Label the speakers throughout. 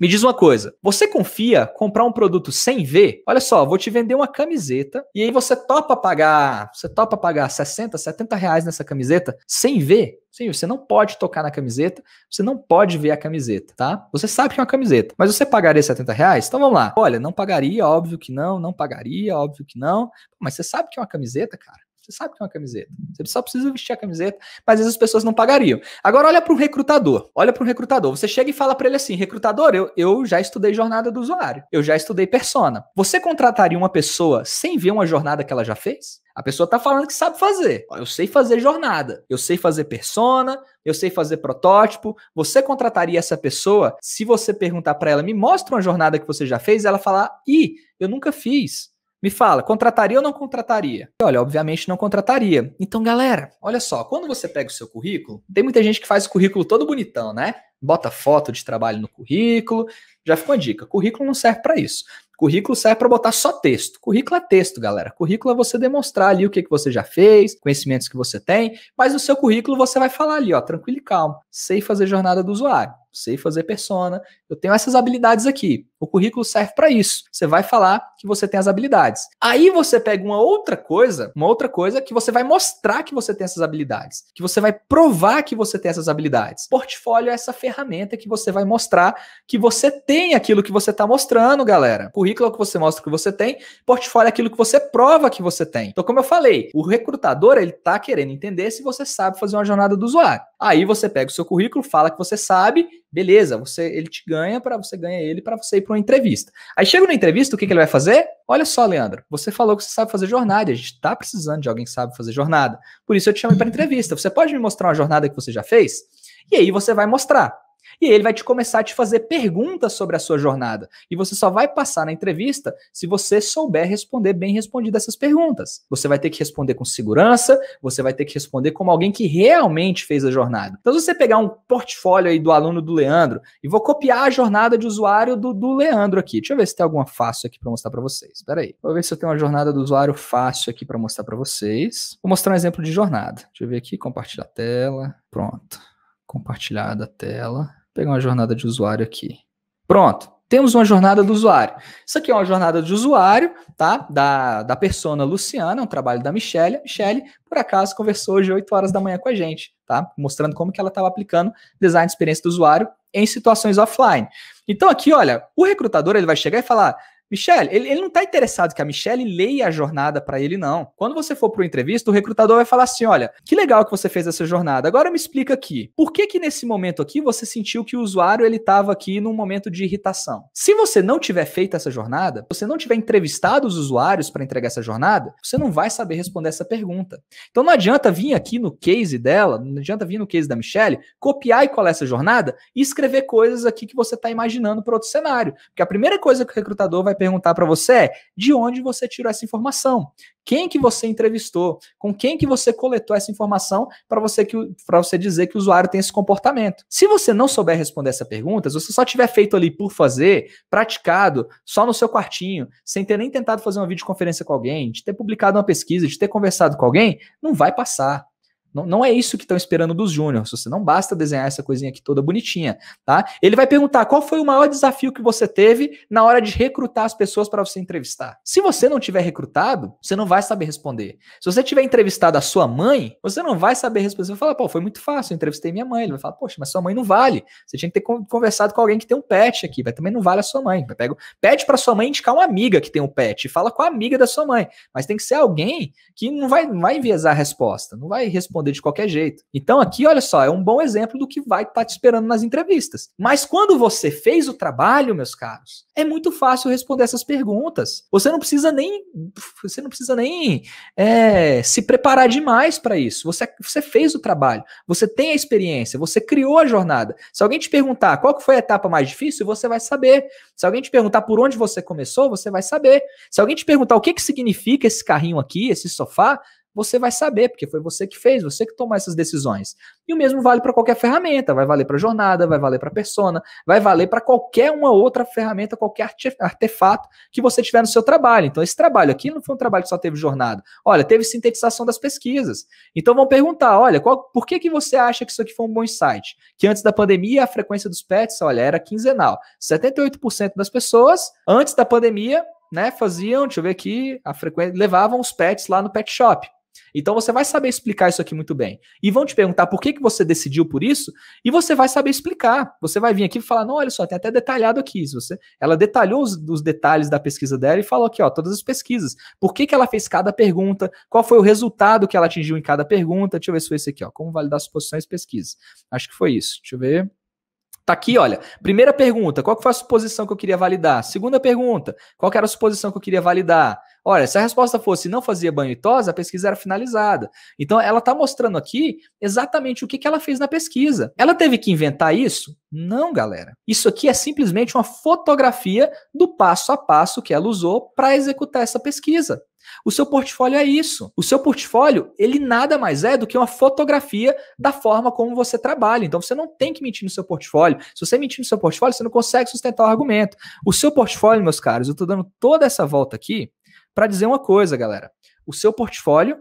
Speaker 1: Me diz uma coisa, você confia comprar um produto sem ver? Olha só, vou te vender uma camiseta e aí você topa pagar, você topa pagar 60, 70 reais nessa camiseta sem ver? Sim, você não pode tocar na camiseta, você não pode ver a camiseta, tá? Você sabe que é uma camiseta, mas você pagaria 70 reais? Então vamos lá. Olha, não pagaria, óbvio que não, não pagaria, óbvio que não. Mas você sabe que é uma camiseta, cara? Você sabe que é uma camiseta. Você só precisa vestir a camiseta, mas às vezes as pessoas não pagariam. Agora olha para o recrutador. Olha para o recrutador. Você chega e fala para ele assim: recrutador, eu, eu já estudei jornada do usuário. Eu já estudei persona. Você contrataria uma pessoa sem ver uma jornada que ela já fez? A pessoa está falando que sabe fazer. Eu sei fazer jornada, eu sei fazer persona, eu sei fazer protótipo. Você contrataria essa pessoa se você perguntar para ela, me mostra uma jornada que você já fez, ela falar, ih, eu nunca fiz. Me fala, contrataria ou não contrataria? Olha, obviamente não contrataria. Então, galera, olha só, quando você pega o seu currículo, tem muita gente que faz o currículo todo bonitão, né? Bota foto de trabalho no currículo. Já ficou a dica: currículo não serve para isso. Currículo serve para botar só texto. Currículo é texto, galera. Currículo é você demonstrar ali o que, que você já fez, conhecimentos que você tem, mas no seu currículo você vai falar ali, ó, tranquilo e calmo. Sei fazer jornada do usuário, sei fazer persona, eu tenho essas habilidades aqui. O currículo serve para isso. Você vai falar que você tem as habilidades. Aí você pega uma outra coisa, uma outra coisa que você vai mostrar que você tem essas habilidades, que você vai provar que você tem essas habilidades. Portfólio é essa ferramenta que você vai mostrar que você tem aquilo que você está mostrando, galera. Currículo é o que você mostra que você tem, portfólio é aquilo que você prova que você tem. Então, como eu falei, o recrutador ele tá querendo entender se você sabe fazer uma jornada do usuário. Aí você pega o seu currículo, fala que você sabe, beleza, você ele te ganha para você ganha ele para você ir para uma entrevista. Aí chega na entrevista, o que, que ele vai fazer? Olha só, Leandro, você falou que você sabe fazer jornada, a gente está precisando de alguém que sabe fazer jornada. Por isso eu te chamei para entrevista. Você pode me mostrar uma jornada que você já fez? E aí você vai mostrar. E ele vai te começar a te fazer perguntas sobre a sua jornada. E você só vai passar na entrevista se você souber responder bem respondidas essas perguntas. Você vai ter que responder com segurança, você vai ter que responder como alguém que realmente fez a jornada. Então, se você pegar um portfólio aí do aluno do Leandro e vou copiar a jornada de usuário do, do Leandro aqui. Deixa eu ver se tem alguma fácil aqui para mostrar para vocês. Espera aí. Vou ver se eu tenho uma jornada do usuário fácil aqui para mostrar para vocês. Vou mostrar um exemplo de jornada. Deixa eu ver aqui, compartilhar a tela. Pronto. Compartilhada a tela pegar uma jornada de usuário aqui. Pronto. Temos uma jornada do usuário. Isso aqui é uma jornada de usuário, tá? Da, da persona Luciana, um trabalho da Michelle. Michelle, por acaso, conversou hoje 8 horas da manhã com a gente, tá? Mostrando como que ela estava aplicando design de experiência do usuário em situações offline. Então aqui, olha, o recrutador ele vai chegar e falar: Michele, ele, ele não está interessado que a Michelle leia a jornada para ele, não. Quando você for para uma entrevista, o recrutador vai falar assim: olha, que legal que você fez essa jornada. Agora me explica aqui. Por que que nesse momento aqui você sentiu que o usuário ele estava aqui num momento de irritação? Se você não tiver feito essa jornada, você não tiver entrevistado os usuários para entregar essa jornada, você não vai saber responder essa pergunta. Então não adianta vir aqui no case dela, não adianta vir no case da Michelle, copiar e colar essa jornada e escrever coisas aqui que você está imaginando para outro cenário. Porque a primeira coisa que o recrutador vai perguntar para você é de onde você tirou essa informação. Quem que você entrevistou? Com quem que você coletou essa informação para você, que, você dizer que o usuário tem esse comportamento? Se você não souber responder essa pergunta, se você só tiver feito ali por fazer, praticado, só no seu quartinho, sem ter nem tentado fazer uma videoconferência com alguém, de ter publicado uma pesquisa, de ter conversado com alguém, não vai passar. Não, não é isso que estão esperando dos júniores. Você não basta desenhar essa coisinha aqui toda bonitinha, tá? Ele vai perguntar qual foi o maior desafio que você teve na hora de recrutar as pessoas para você entrevistar. Se você não tiver recrutado, você não vai saber responder. Se você tiver entrevistado a sua mãe, você não vai saber responder. Você vai falar, pô, foi muito fácil, eu entrevistei minha mãe. Ele vai falar, poxa, mas sua mãe não vale. Você tinha que ter conversado com alguém que tem um pet aqui, vai também não vale a sua mãe. Vai pede para sua mãe indicar uma amiga que tem um pet, fala com a amiga da sua mãe, mas tem que ser alguém que não vai, não vai enviesar a resposta, não vai responder responder de qualquer jeito. Então aqui, olha só, é um bom exemplo do que vai estar tá te esperando nas entrevistas. Mas quando você fez o trabalho, meus caros, é muito fácil responder essas perguntas. Você não precisa nem, você não precisa nem é, se preparar demais para isso. Você, você fez o trabalho, você tem a experiência, você criou a jornada. Se alguém te perguntar qual foi a etapa mais difícil, você vai saber. Se alguém te perguntar por onde você começou, você vai saber. Se alguém te perguntar o que, que significa esse carrinho aqui, esse sofá, você vai saber, porque foi você que fez, você que tomou essas decisões. E o mesmo vale para qualquer ferramenta, vai valer para jornada, vai valer para persona, vai valer para qualquer uma outra ferramenta, qualquer artefato que você tiver no seu trabalho. Então, esse trabalho aqui não foi um trabalho que só teve jornada. Olha, teve sintetização das pesquisas. Então, vão perguntar: olha, qual, por que, que você acha que isso aqui foi um bom insight? Que antes da pandemia, a frequência dos pets, olha, era quinzenal. 78% das pessoas, antes da pandemia, né, faziam, deixa eu ver aqui, a frequência, levavam os pets lá no pet shop. Então você vai saber explicar isso aqui muito bem. E vão te perguntar por que, que você decidiu por isso, e você vai saber explicar. Você vai vir aqui e falar: não, olha só, tem até detalhado aqui. Você, ela detalhou os, os detalhes da pesquisa dela e falou aqui, ó, todas as pesquisas. Por que, que ela fez cada pergunta, qual foi o resultado que ela atingiu em cada pergunta. Deixa eu ver se foi esse aqui, ó. Como validar suposições e pesquisas. Acho que foi isso. Deixa eu ver. Tá aqui, olha. Primeira pergunta, qual que foi a suposição que eu queria validar? Segunda pergunta, qual que era a suposição que eu queria validar? Olha, se a resposta fosse não fazia banho e tosa, a pesquisa era finalizada. Então, ela está mostrando aqui exatamente o que, que ela fez na pesquisa. Ela teve que inventar isso? Não, galera. Isso aqui é simplesmente uma fotografia do passo a passo que ela usou para executar essa pesquisa. O seu portfólio é isso. O seu portfólio, ele nada mais é do que uma fotografia da forma como você trabalha. Então você não tem que mentir no seu portfólio. Se você mentir no seu portfólio, você não consegue sustentar o argumento. O seu portfólio, meus caros, eu estou dando toda essa volta aqui para dizer uma coisa, galera. O seu portfólio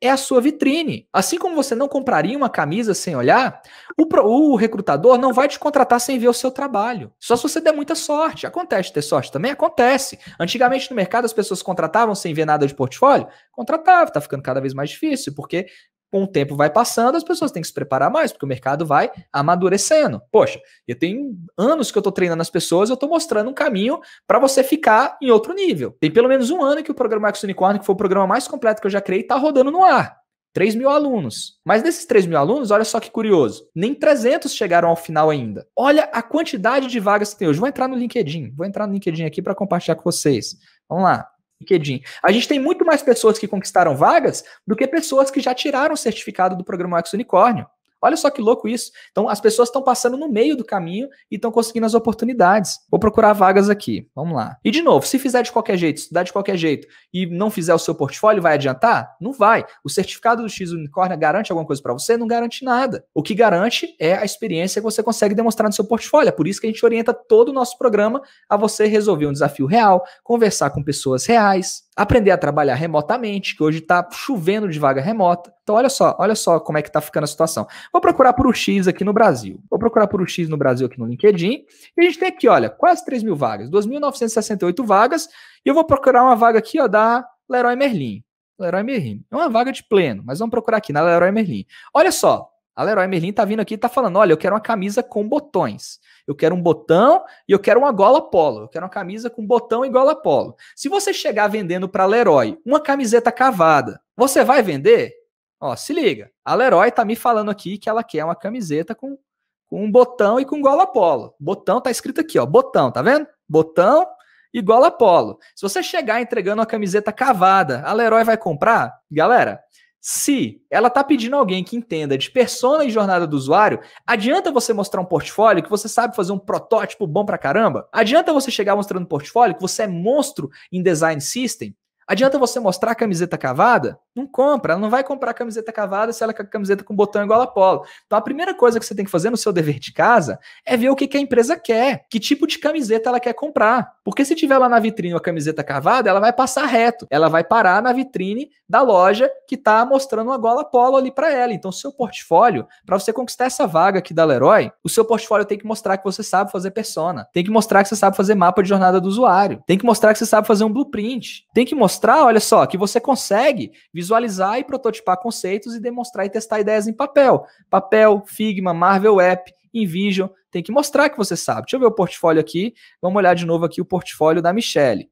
Speaker 1: é a sua vitrine. Assim como você não compraria uma camisa sem olhar, o, o, recrutador não vai te contratar sem ver o seu trabalho. Só se você der muita sorte. Acontece ter sorte também? Acontece. Antigamente no mercado as pessoas contratavam sem ver nada de portfólio? Contratava, tá ficando cada vez mais difícil, porque com o tempo vai passando, as pessoas têm que se preparar mais, porque o mercado vai amadurecendo. Poxa, eu tenho anos que eu estou treinando as pessoas, eu estou mostrando um caminho para você ficar em outro nível. Tem pelo menos um ano que o programa Max Unicorn, que foi o programa mais completo que eu já criei, está rodando no ar. 3 mil alunos. Mas desses 3 mil alunos, olha só que curioso, nem 300 chegaram ao final ainda. Olha a quantidade de vagas que tem hoje. Vou entrar no LinkedIn, vou entrar no LinkedIn aqui para compartilhar com vocês. Vamos lá. LinkedIn. A gente tem muito mais pessoas que conquistaram vagas do que pessoas que já tiraram o certificado do programa Max Unicórnio. Olha só que louco isso. Então, as pessoas estão passando no meio do caminho e estão conseguindo as oportunidades. Vou procurar vagas aqui. Vamos lá. E de novo, se fizer de qualquer jeito, estudar de qualquer jeito e não fizer o seu portfólio, vai adiantar? Não vai. O certificado do X Unicórnio garante alguma coisa para você? Não garante nada. O que garante é a experiência que você consegue demonstrar no seu portfólio. É por isso que a gente orienta todo o nosso programa a você resolver um desafio real, conversar com pessoas reais, aprender a trabalhar remotamente, que hoje está chovendo de vaga remota. Então, olha só, olha só como é que está ficando a situação. Vou procurar por o X aqui no Brasil. Vou procurar por o X no Brasil aqui no LinkedIn. E a gente tem aqui, olha, quase 3 mil vagas, 2.968 vagas. E eu vou procurar uma vaga aqui, ó, da Leroy Merlin. Leroy Merlin. É uma vaga de pleno, mas vamos procurar aqui na Leroy Merlin. Olha só, a Leroy Merlin tá vindo aqui e tá falando: olha, eu quero uma camisa com botões. Eu quero um botão e eu quero uma gola polo. Eu quero uma camisa com botão e gola polo. Se você chegar vendendo para Leroy uma camiseta cavada, você vai vender? Ó, se liga. A Leroy tá me falando aqui que ela quer uma camiseta com, com um botão e com gola polo. Botão tá escrito aqui, ó. Botão, tá vendo? Botão e gola polo. Se você chegar entregando uma camiseta cavada, a Leroy vai comprar? Galera, se ela está pedindo alguém que entenda de persona e jornada do usuário, adianta você mostrar um portfólio que você sabe fazer um protótipo bom pra caramba? Adianta você chegar mostrando um portfólio que você é monstro em design system? Adianta você mostrar a camiseta cavada? Não compra, ela não vai comprar a camiseta cavada se ela quer a camiseta com botão igual a polo. Então a primeira coisa que você tem que fazer no seu dever de casa é ver o que, que a empresa quer, que tipo de camiseta ela quer comprar. Porque se tiver lá na vitrine uma camiseta cavada, ela vai passar reto, ela vai parar na vitrine da loja que está mostrando uma gola polo ali para ela. Então, o seu portfólio, para você conquistar essa vaga aqui da Leroy, o seu portfólio tem que mostrar que você sabe fazer persona, tem que mostrar que você sabe fazer mapa de jornada do usuário, tem que mostrar que você sabe fazer um blueprint, tem que mostrar, olha só, que você consegue visualizar e prototipar conceitos e demonstrar e testar ideias em papel. Papel, Figma, Marvel App, InVision, tem que mostrar que você sabe. Deixa eu ver o portfólio aqui. Vamos olhar de novo aqui o portfólio da Michelle.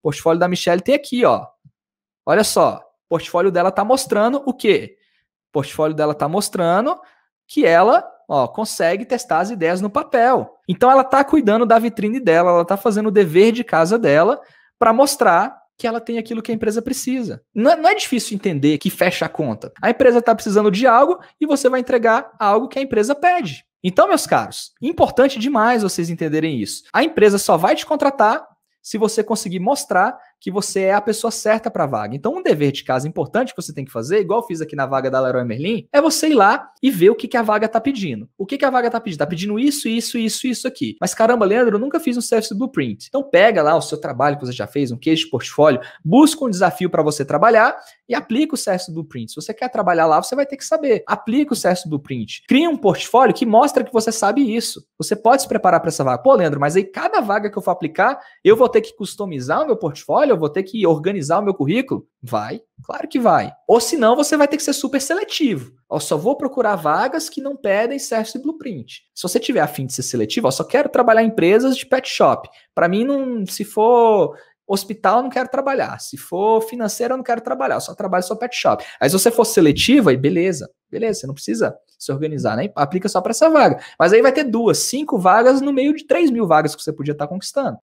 Speaker 1: O portfólio da Michelle tem aqui, ó. Olha só, o portfólio dela está mostrando o quê? O portfólio dela está mostrando que ela ó, consegue testar as ideias no papel. Então ela está cuidando da vitrine dela, ela está fazendo o dever de casa dela para mostrar que ela tem aquilo que a empresa precisa. Não é, não é difícil entender que fecha a conta. A empresa está precisando de algo e você vai entregar algo que a empresa pede. Então, meus caros, importante demais vocês entenderem isso. A empresa só vai te contratar se você conseguir mostrar que você é a pessoa certa para a vaga. Então, um dever de casa importante que você tem que fazer, igual eu fiz aqui na vaga da Leroy Merlin, é você ir lá e ver o que, que a vaga tá pedindo. O que, que a vaga tá pedindo? Tá pedindo isso, isso, isso, isso aqui. Mas caramba, Leandro, eu nunca fiz um Service Blueprint. Então, pega lá o seu trabalho que você já fez, um case de portfólio, busca um desafio para você trabalhar e aplica o Service Blueprint. Se você quer trabalhar lá, você vai ter que saber. Aplica o Service Blueprint. Cria um portfólio que mostra que você sabe isso. Você pode se preparar para essa vaga. Pô, Leandro, mas aí cada vaga que eu for aplicar, eu vou ter que customizar o meu portfólio, eu vou ter que organizar o meu currículo? Vai, claro que vai. Ou senão você vai ter que ser super seletivo. Eu só vou procurar vagas que não pedem Service Blueprint. Se você tiver afim de ser seletivo, eu só quero trabalhar em empresas de pet shop. Para mim, não, se for Hospital, eu não quero trabalhar. Se for financeiro, eu não quero trabalhar. Eu só trabalho só pet shop. Aí, se você for seletiva, aí beleza. Beleza, você não precisa se organizar, né? Aplica só para essa vaga. Mas aí vai ter duas, cinco vagas no meio de três mil vagas que você podia estar conquistando.